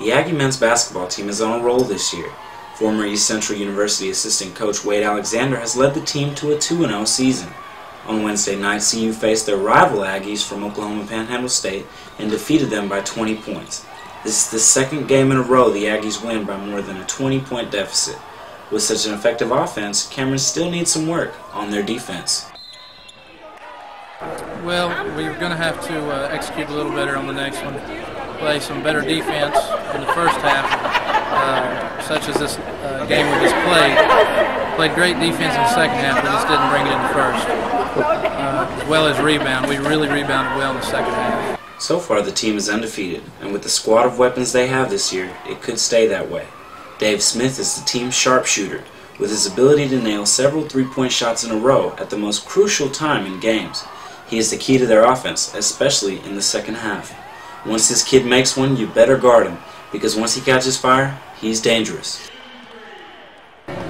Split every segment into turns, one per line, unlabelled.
The Aggie men's basketball team is on a roll this year. Former East Central University assistant coach Wade Alexander has led the team to a 2-0 season. On Wednesday night, CU faced their rival Aggies from Oklahoma Panhandle State and defeated them by 20 points. This is the second game in a row the Aggies win by more than a 20-point deficit. With such an effective offense, Cameron still needs some work on their defense.
Well, we're going to have to uh, execute a little better on the next one play some better defense in the first half, uh, such as this uh, game we just played. Played great defense in the second half, but just didn't bring it in the first. Uh, as well as rebound. We really rebounded well in the second half.
So far, the team is undefeated, and with the squad of weapons they have this year, it could stay that way. Dave Smith is the team's sharpshooter, with his ability to nail several three-point shots in a row at the most crucial time in games. He is the key to their offense, especially in the second half. Once this kid makes one, you better guard him, because once he catches fire, he's dangerous.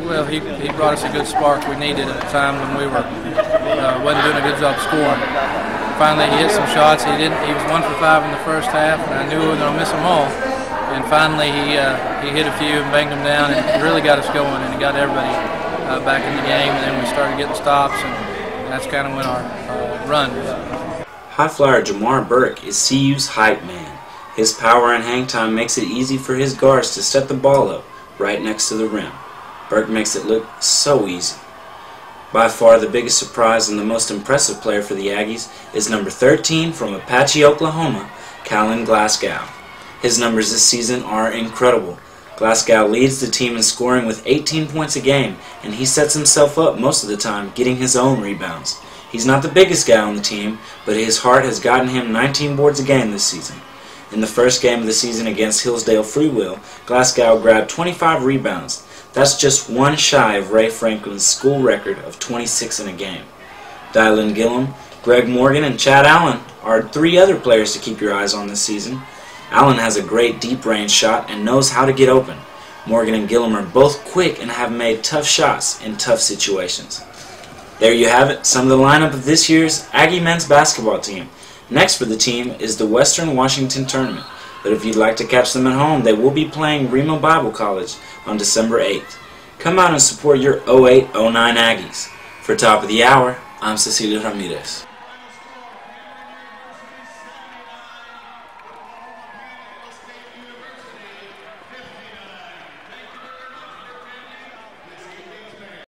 Well, he, he brought us a good spark we needed at a time when we were uh, wasn't doing a good job scoring. Finally, he hit some shots. He didn't. He was one for five in the first half, and I knew we were going to miss them all. And finally, he uh, he hit a few and banged them down, and really got us going, and he got everybody uh, back in the game. And then we started getting stops, and, and that's kind of when our uh, run was.
High flyer Jamar Burke is CU's hype man. His power and hang time makes it easy for his guards to set the ball up right next to the rim. Burke makes it look so easy. By far the biggest surprise and the most impressive player for the Aggies is number 13 from Apache, Oklahoma, Callan Glasgow. His numbers this season are incredible. Glasgow leads the team in scoring with 18 points a game, and he sets himself up most of the time getting his own rebounds. He's not the biggest guy on the team, but his heart has gotten him 19 boards a game this season. In the first game of the season against Hillsdale Freewill, Glasgow grabbed 25 rebounds. That's just one shy of Ray Franklin's school record of 26 in a game. Dylan Gillum, Greg Morgan, and Chad Allen are three other players to keep your eyes on this season. Allen has a great deep range shot and knows how to get open. Morgan and Gillum are both quick and have made tough shots in tough situations. There you have it, some of the lineup of this year's Aggie men's basketball team. Next for the team is the Western Washington Tournament, but if you'd like to catch them at home, they will be playing Rhema Bible College on December 8th. Come out and support your 08-09 Aggies. For Top of the Hour, I'm Cecilia Ramirez.